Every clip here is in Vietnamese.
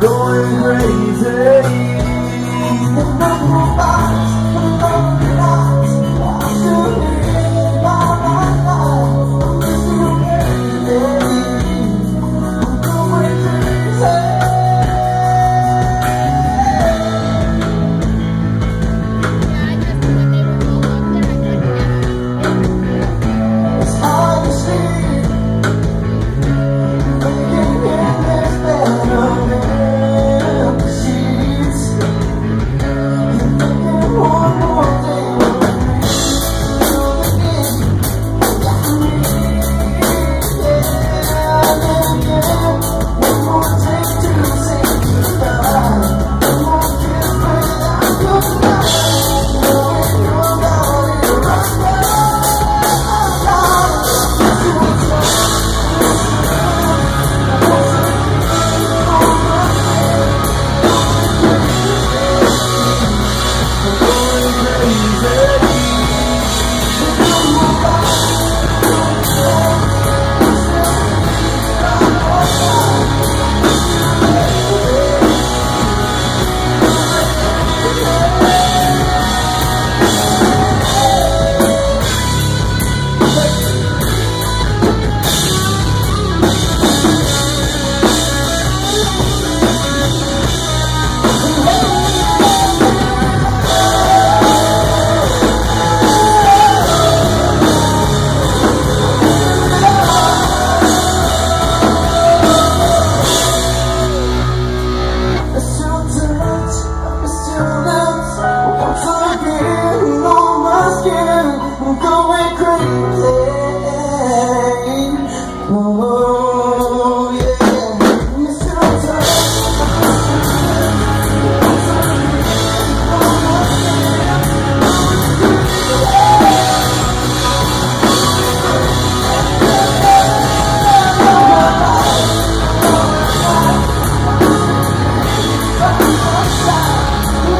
đôi gray dễ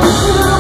Oh,